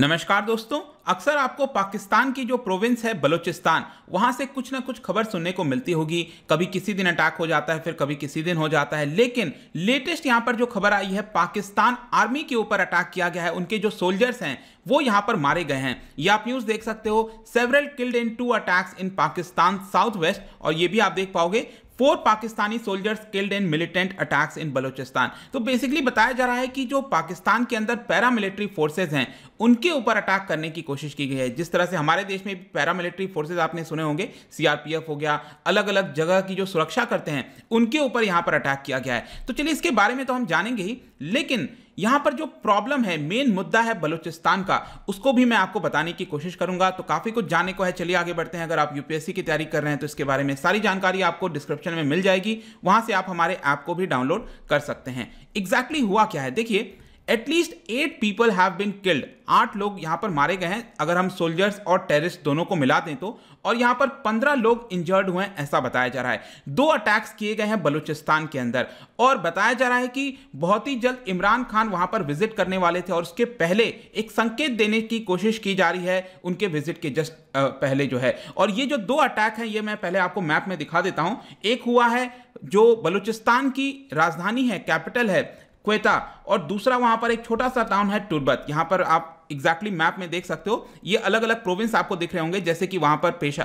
नमस्कार दोस्तों, अक्सर आपको पाकिस्तान की जो प्रोविंस है, बलूचिस्तान, वहाँ से कुछ ना कुछ खबर सुनने को मिलती होगी। कभी किसी दिन अटैक हो जाता है, फिर कभी किसी दिन हो जाता है। लेकिन लेटेस्ट यहाँ पर जो खबर आई है, पाकिस्तान आर्मी के ऊपर अटैक किया गया है। उनके जो सोल्जर्स हैं, वो यहाँ पर मारे गए हैं। ये आप न्यूज़ देख सकते हो several killed in two attacks in Pakistan south west और ये भी आप देख पाओगे four Pakistani soldiers killed in militant attacks in Balochistan तो बेसिकली बताया जा रहा है कि जो पाकिस्तान के अंदर पैरामिलिट्री फोर्सेज हैं, उनके ऊपर अटैक करने की कोशिश की गई है। जिस तरह से हमारे देश में पैरामिलिट्री फोर्सेज आपने सुने होंगे सीआरपीएफ हो गया अलग अलग जगह की जो सुरक्षा करते हैं, उनके ऊपर यहाँ पर अटैक किया गया है। तो चलिए इसके बारे में तो हम जानेंगे ही, लेकिन यहाँ पर जो प्रॉब्लम है मेन मुद्दा है बलूचिस्तान का। उसको भी मैं आपको बताने की कोशिश करूँगा। तो काफ़ी कुछ जानने को है। चलिए आगे बढ़ते हैं। अगर आप यूपीएससी की तैयारी कर रहे हैं तो इसके बारे में सारी जानकारी आपको डिस्क्रिप्शन में मिल जाएगी। वहाँ से आप हमारे ऐप को भी डाउनलोड कर सकते हैं। एग्जैक्टली exactly हुआ क्या है? देखिए at least eight people have been killed आठ लोग यहाँ पर मारे गए हैं, अगर हम सोल्जर्स और टेररिस्ट दोनों को मिला दें तो। और यहाँ पर पंद्रह लोग इंजर्ड हुए हैं, ऐसा बताया जा रहा है। दो अटैक्स किए गए हैं बलूचिस्तान के अंदर। और बताया जा रहा है कि बहुत ही जल्द इमरान खान वहाँ पर विज़िट करने वाले थे और उसके पहले एक संकेत देने की कोशिश की जा रही है उनके विज़िट के जस्ट पहले जो है। और ये जो दो अटैक हैं, ये मैं पहले आपको मैप में दिखा देता हूँ। एक हुआ है जो बलूचिस्तान की राजधानी है कैपिटल है क्वेता और दूसरा वहाँ पर एक छोटा सा टाउन है टुरबत यहाँ पर आप एग्जैक्टली exactly मैप में देख सकते हो। ये अलग अलग प्रोविंस आपको दिख रहे होंगे, जैसे कि वहाँ पर पेशा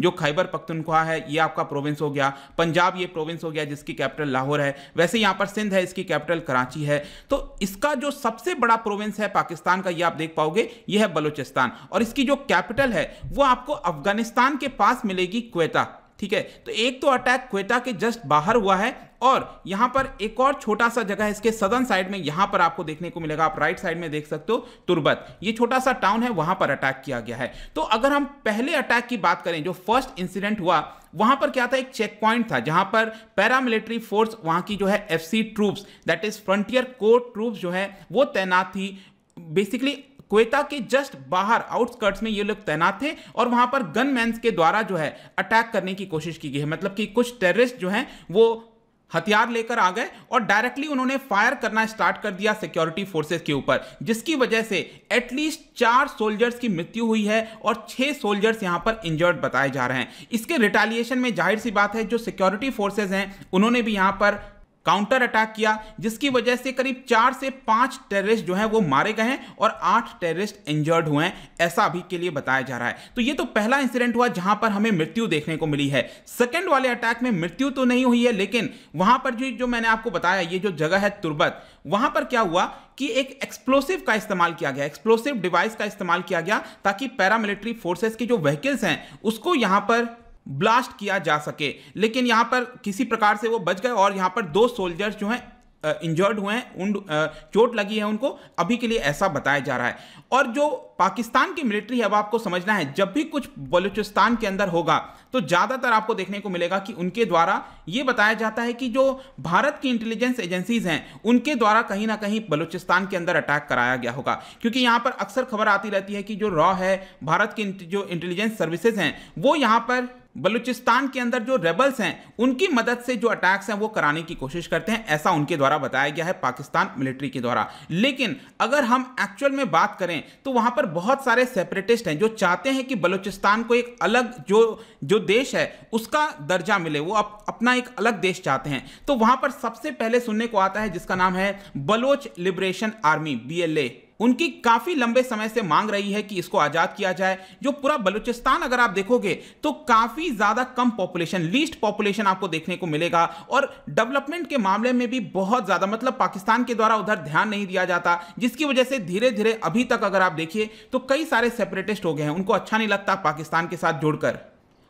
जो खैबर पख्तनख्वा है, ये आपका प्रोविंस हो गया। पंजाब ये प्रोविंस हो गया, जिसकी कैपिटल लाहौर है। वैसे यहाँ पर सिंध है, इसकी कैपिटल कराची है। तो इसका जो सबसे बड़ा प्रोविंस है पाकिस्तान का, ये आप देख पाओगे, ये है बलूचिस्तान। और इसकी जो कैपिटल है, वो आपको अफ़गानिस्तान के पास मिलेगी क्वेता ठीक है? तो एक तो अटैक क्वेटा के जस्ट बाहर हुआ है और यहाँ पर एक और छोटा सा जगह है इसके सदर्न साइड में, यहाँ पर आपको देखने को मिलेगा। आप राइट साइड में देख सकते हो तुरबत। ये छोटा सा टाउन है, वहाँ पर अटैक किया गया है। तो अगर हम पहले अटैक की बात करें, जो फ़र्स्ट इंसिडेंट हुआ, वहाँ पर क्या था? एक चेक पॉइंट था, जहाँ पर पैरामिलिट्री फोर्स वहाँ की जो है F C troops that is frontier corps troops जो है, वो तैनात थी। बेसिकली क्वेता के जस्ट बाहर आउटस्कर्ट्स में ये लोग तैनात थे और वहाँ पर गन के द्वारा जो है अटैक करने की कोशिश की गई है। मतलब कि कुछ टेररिस्ट जो हैं, वो हथियार लेकर आ गए और डायरेक्टली उन्होंने फायर करना स्टार्ट कर दिया सिक्योरिटी फोर्सेस के ऊपर, जिसकी वजह से एटलीस्ट चार सोल्जर्स की मृत्यु हुई है और छह सोल्जर्स यहाँ पर इंजर्ड बताए जा रहे हैं। इसके रिटालिएशन में ज़ाहिर सी बात है, जो सिक्योरिटी फोर्सेस हैं, उन्होंने भी यहाँ पर काउंटर अटैक किया, जिसकी वजह से करीब चार से पाँच टेररिस्ट जो हैं वो मारे गए हैं और आठ टेररिस्ट इंजर्ड हुए हैं, ऐसा अभी के लिए बताया जा रहा है। तो ये तो पहला इंसिडेंट हुआ जहाँ पर हमें मृत्यु देखने को मिली है। सेकेंड वाले अटैक में मृत्यु तो नहीं हुई है, लेकिन वहाँ पर जो जो मैंने आपको बताया, ये जो जगह है तुर्बत, वहाँ पर क्या हुआ कि एक एक्सप्लोसिव का इस्तेमाल किया गया एक्सप्लोसिव डिवाइस का इस्तेमाल किया गया, ताकि पैरामिलिट्री फोर्सेस के जो व्हीकल्स हैं, उसको यहाँ पर ब्लास्ट किया जा सके। लेकिन यहाँ पर किसी प्रकार से वो बच गए और यहाँ पर दो सोल्जर्स जो हैं इंजर्ड हुए हैं, उन चोट लगी है उनको। अभी के लिए ऐसा बताया जा रहा है। और जो पाकिस्तान की मिलिट्री है, अब आपको समझना है, जब भी कुछ बलूचिस्तान के अंदर होगा तो ज़्यादातर आपको देखने को मिलेगा कि उनके द्वारा ये बताया जाता है कि जो भारत की इंटेलिजेंस एजेंसीज हैं, उनके द्वारा कहीं ना कहीं बलूचिस्तान के अंदर अटैक कराया गया होगा। क्योंकि यहाँ पर अक्सर खबर आती रहती है कि जो रॉ है, भारत की जो इंटेलिजेंस सर्विसेज़ हैं, वो यहाँ पर बलूचिस्तान के अंदर जो रेबल्स हैं उनकी मदद से जो अटैक्स हैं वो कराने की कोशिश करते हैं ऐसा उनके द्वारा बताया गया है पाकिस्तान मिलिट्री के द्वारा। लेकिन अगर हम एक्चुअल में बात करें तो वहाँ पर बहुत सारे सेपरेटिस्ट हैं जो चाहते हैं कि बलूचिस्तान को एक अलग जो जो देश है उसका दर्जा मिले वो अप, अपना एक अलग देश चाहते हैं। तो वहाँ पर सबसे पहले सुनने को आता है जिसका नाम है बलोच लिबरेशन आर्मी बीएलए उनकी काफ़ी लंबे समय से मांग रही है कि इसको आज़ाद किया जाए। जो पूरा बलूचिस्तान अगर आप देखोगे तो काफ़ी ज़्यादा कम पॉपुलेशन लीस्ट पॉपुलेशन आपको देखने को मिलेगा। और डेवलपमेंट के मामले में भी बहुत ज़्यादा मतलब पाकिस्तान के द्वारा उधर ध्यान नहीं दिया जाता, जिसकी वजह से धीरे धीरे अभी तक अगर आप देखिए तो कई सारे सेपरेटिस्ट हो गए हैं। उनको अच्छा नहीं लगता पाकिस्तान के साथ जुड़कर।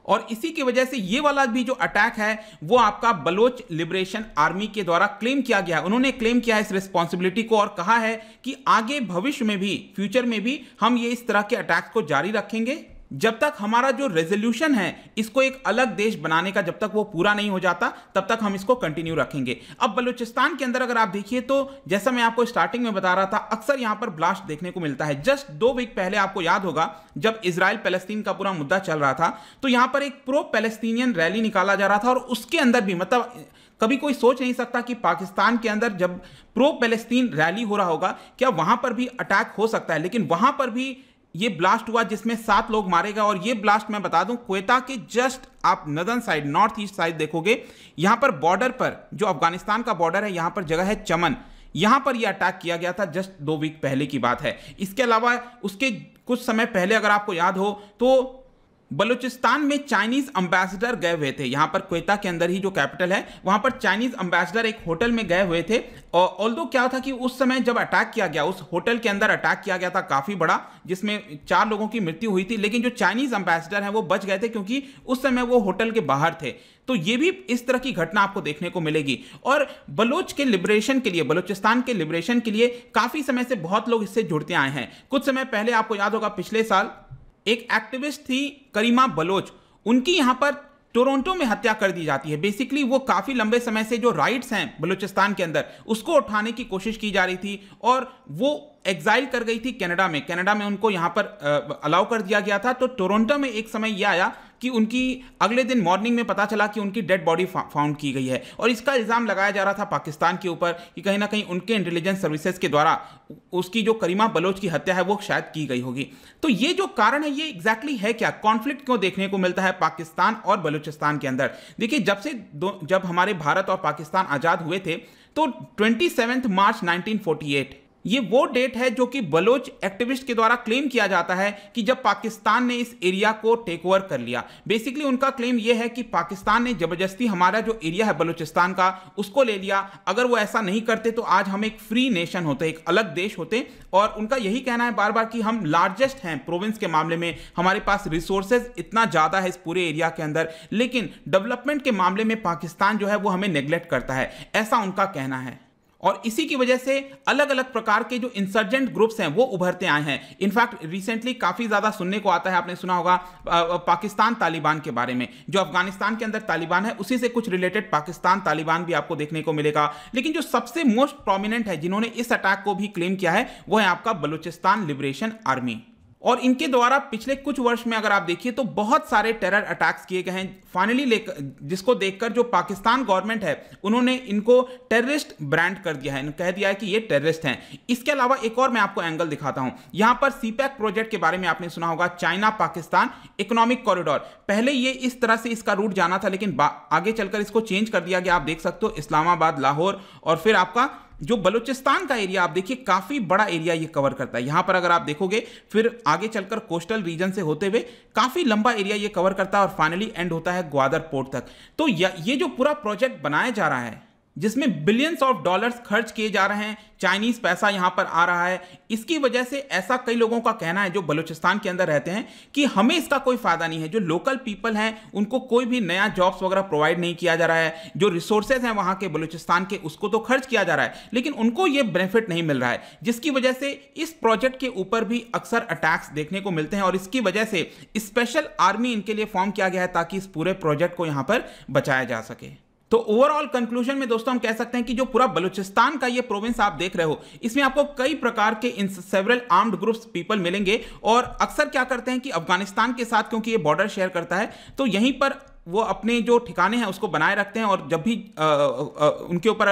और इसी की वजह से ये वाला भी जो अटैक है, वो आपका बलोच लिबरेशन आर्मी के द्वारा क्लेम किया गया है। उन्होंने क्लेम किया है इस रिस्पॉन्सिबिलिटी को और कहा है कि आगे भविष्य में भी फ्यूचर में भी हम ये इस तरह के अटैक्स को जारी रखेंगे। जब तक हमारा जो रेजोल्यूशन है, इसको एक अलग देश बनाने का जब तक वो पूरा नहीं हो जाता, तब तक हम इसको कंटिन्यू रखेंगे। अब बलूचिस्तान के अंदर अगर आप देखिए तो जैसा मैं आपको स्टार्टिंग में बता रहा था, अक्सर यहाँ पर ब्लास्ट देखने को मिलता है। जस्ट दो वीक पहले आपको याद होगा, जब इसराइल पैलेस्तीन का पूरा मुद्दा चल रहा था तो यहाँ पर एक प्रो पैलेस्तीनियन रैली निकाला जा रहा था और उसके अंदर भी मतलब कभी कोई सोच नहीं सकता कि पाकिस्तान के अंदर जब प्रो पैलेस्तीन रैली हो रहा होगा, क्या वहाँ पर भी अटैक हो सकता है? लेकिन वहाँ पर भी ये ब्लास्ट हुआ जिसमें सात लोग मारे गए और ये ब्लास्ट मैं बता दूँ क्वेता के जस्ट आप northern side north east side देखोगे, यहाँ पर बॉर्डर पर, जो अफ़गानिस्तान का बॉर्डर है, यहाँ पर जगह है चमन। यहाँ पर यह अटैक किया गया था जस्ट दो वीक पहले की बात है। इसके अलावा उसके कुछ समय पहले अगर आपको याद हो तो बलूचिस्तान में चाइनीज़ अंबेसडर गए हुए थे। यहाँ पर क्वेता के अंदर ही जो कैपिटल है, वहाँ पर चाइनीज़ अंबेसडर एक होटल में गए हुए थे। और ऑल क्या था कि उस समय जब अटैक किया गया, उस होटल के अंदर अटैक किया गया था काफ़ी बड़ा, जिसमें चार लोगों की मृत्यु हुई थी, लेकिन जो चाइनीज़ अंबेसडर है वो बच गए थे क्योंकि उस समय वो होटल के बाहर थे। तो ये भी इस तरह की घटना आपको देखने को मिलेगी। और बलोच के लिबरेशन के लिए, बलोचिस्तान के लिबरेशन के लिए काफ़ी समय से बहुत लोग इससे जुड़ते आए हैं। कुछ समय पहले आपको याद होगा, पिछले साल एक एक्टिविस्ट थी करीमा बलोच। उनकी यहाँ पर टोरंटो में हत्या कर दी जाती है। बेसिकली वो काफ़ी लंबे समय से जो राइट्स हैं बलूचिस्तान के अंदर, उसको उठाने की कोशिश की जा रही थी और वो एग्जाइल कर गई थी कनाडा में। कनाडा में उनको यहाँ पर अलाउ कर दिया गया था। तो टोरंटो में एक समय यह आया कि उनकी, अगले दिन मॉर्निंग में पता चला कि उनकी डेड बॉडी फाउंड की गई है। और इसका इल्ज़ाम लगाया जा रहा था पाकिस्तान के ऊपर कि कहीं ना कहीं उनके इंटेलिजेंस सर्विसेज़ के द्वारा उसकी जो करीमा बलोच की हत्या है, वो शायद की गई होगी। तो ये जो कारण है, ये एग्जैक्टली है क्या? कॉन्फ्लिक्ट क्यों देखने को मिलता है पाकिस्तान और बलूचिस्तान के अंदर? देखिए, जब से जब हमारे भारत और पाकिस्तान आज़ाद हुए थे तो ट्वेंटी मार्च 1948 ये वो डेट है जो कि बलोच एक्टिविस्ट के द्वारा क्लेम किया जाता है कि जब पाकिस्तान ने इस एरिया को टेक ओवर कर लिया। बेसिकली उनका क्लेम ये है कि पाकिस्तान ने ज़बरदस्ती हमारा जो एरिया है बलूचिस्तान का, उसको ले लिया। अगर वो ऐसा नहीं करते तो आज हम एक फ्री नेशन होते, एक अलग देश होते। और उनका यही कहना है बार बार कि हम लार्जेस्ट हैं प्रोविंस के मामले में। हमारे पास रिसोर्सेज इतना ज़्यादा है इस पूरे एरिया के अंदर। लेकिन डेवलपमेंट के मामले में पाकिस्तान जो है वो हमें नेग्लेक्ट करता है। ऐसा उनका कहना है। और इसी की वजह से अलग अलग प्रकार के जो इंसर्जेंट ग्रुप्स हैं, वो उभरते आए हैं। इनफैक्ट रिसेंटली काफ़ी ज़्यादा सुनने को आता है, आपने सुना होगा पाकिस्तान तालिबान के बारे में। जो अफ़गानिस्तान के अंदर तालिबान है, उसी से कुछ रिलेटेड पाकिस्तान तालिबान भी आपको देखने को मिलेगा। लेकिन जो सबसे मोस्ट प्रोमिनेंट है, जिन्होंने इस अटैक को भी क्लेम किया है वह है आपका बलूचिस्तान लिबरेशन आर्मी और इनके द्वारा पिछले कुछ वर्ष में अगर आप देखिए तो बहुत सारे टेरर अटैक्स किए गए हैं। फाइनली लेकर जिसको देखकर जो पाकिस्तान गवर्नमेंट है, उन्होंने इनको टेररिस्ट ब्रांड कर दिया है। कह दिया है कि ये टेररिस्ट हैं। इसके अलावा एक और मैं आपको एंगल दिखाता हूँ। यहाँ पर सीपैक प्रोजेक्ट के बारे में आपने सुना होगा चाइना पाकिस्तान इकोनॉमिक कॉरिडोर पहले ये इस तरह से इसका रूट जाना था, लेकिन आगे चलकर इसको चेंज कर दिया गया। आप देख सकते हो, इस्लामाबाद, लाहौर और फिर आपका जो बलूचिस्तान का एरिया, आप देखिए, काफ़ी बड़ा एरिया ये कवर करता है। यहाँ पर अगर आप देखोगे, फिर आगे चलकर कोस्टल रीजन से होते हुए काफ़ी लंबा एरिया ये कवर करता है और फाइनली एंड होता है ग्वादर पोर्ट तक। तो ये जो पूरा प्रोजेक्ट बनाया जा रहा है जिसमें बिलियंस ऑफ़ डॉलर्स खर्च किए जा रहे हैं। चाइनीज़ पैसा यहाँ पर आ रहा है। इसकी वजह से ऐसा कई लोगों का कहना है, जो बलूचिस्तान के अंदर रहते हैं, कि हमें इसका कोई फ़ायदा नहीं है। जो लोकल पीपल हैं, उनको कोई भी नया जॉब्स वगैरह प्रोवाइड नहीं किया जा रहा है। जो रिसोर्सेज हैं वहाँ के बलूचिस्तान के, उसको तो खर्च किया जा रहा है। लेकिन उनको ये बेनिफिट नहीं मिल रहा है, जिसकी वजह से इस प्रोजेक्ट के ऊपर भी अक्सर अटैक्स देखने को मिलते हैं और इसकी वजह से स्पेशल आर्मी इनके लिए फॉर्म किया गया है, ताकि इस पूरे प्रोजेक्ट को यहाँ पर बचाया जा सके। तो ओवरऑल कंक्लूजन में दोस्तों हम कह सकते हैं कि जो पूरा बलूचिस्तान का ये प्रोविंस आप देख रहे हो इसमें आपको कई प्रकार के इन सेवरल आर्म्ड ग्रुप्स पीपल मिलेंगे और अक्सर क्या करते हैं कि अफ़गानिस्तान के साथ क्योंकि ये बॉर्डर शेयर करता है तो यहीं पर वो अपने जो ठिकाने हैं उसको बनाए रखते हैं और जब भी आ, आ, उनके ऊपर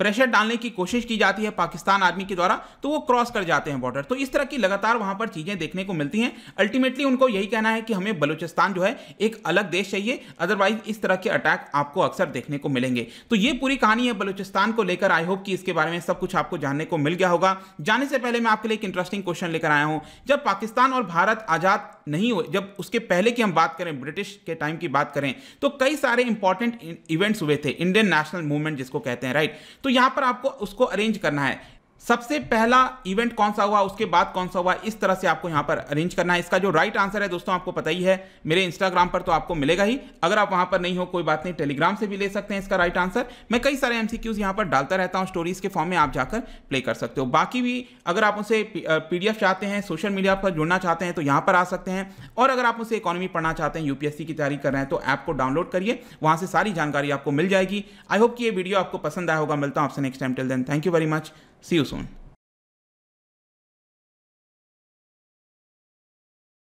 प्रेशर डालने की कोशिश की जाती है पाकिस्तान आर्मी के द्वारा तो वो क्रॉस कर जाते हैं बॉर्डर। तो इस तरह की लगातार वहाँ पर चीज़ें देखने को मिलती हैं। अल्टीमेटली उनको यही कहना है कि हमें बलूचिस्तान जो है एक अलग देश चाहिए अदरवाइज़ इस तरह के अटैक आपको अक्सर देखने को मिलेंगे। तो ये पूरी कहानी है बलूचिस्तान को लेकर। आई होप कि इसके बारे में सब कुछ आपको जानने को मिल गया होगा। जाने से पहले मैं आपके लिए एक इंटरेस्टिंग क्वेश्चन लेकर आया हूँ। जब पाकिस्तान और भारत आज़ाद नहीं हुए, जब उसके पहले की हम बात करें, ब्रिटिश के टाइम की बात करें तो कई सारे इंपॉर्टेंट इवेंट्स हुए थे। इंडियन नेशनल मूवमेंट जिसको कहते हैं राइट तो यहाँ पर आपको उसको अरेंज करना है। सबसे पहला इवेंट कौन सा हुआ, उसके बाद कौन सा हुआ, इस तरह से आपको यहाँ पर अरेंज करना है। इसका जो राइट आंसर है दोस्तों, आपको पता ही है। मेरे इंस्टाग्राम पर तो आपको मिलेगा ही। अगर आप वहाँ पर नहीं हो, कोई बात नहीं टेलीग्राम से भी ले सकते हैं इसका राइट आंसर मैं कई सारे एमसीक्यूज यहाँ पर डालता रहता हूँ स्टोरीज के फॉर्म में आप जाकर प्ले कर सकते हो। बाकी भी अगर आप उनसे पीडीएफ चाहते हैं सोशल मीडिया पर जुड़ना चाहते हैं तो यहाँ पर आ सकते हैं। और अगर आप उसे इकोनॉमी पढ़ना चाहते हैं यूपीएससी की तैयारी कर रहे हैं तो ऐप को डाउनलोड करिए। वहाँ से सारी जानकारी आपको मिल जाएगी। आई होप कि ये वीडियो आपको पसंद आया होगा। मिलता हूँ आपसे next time till then thank you very much see you soon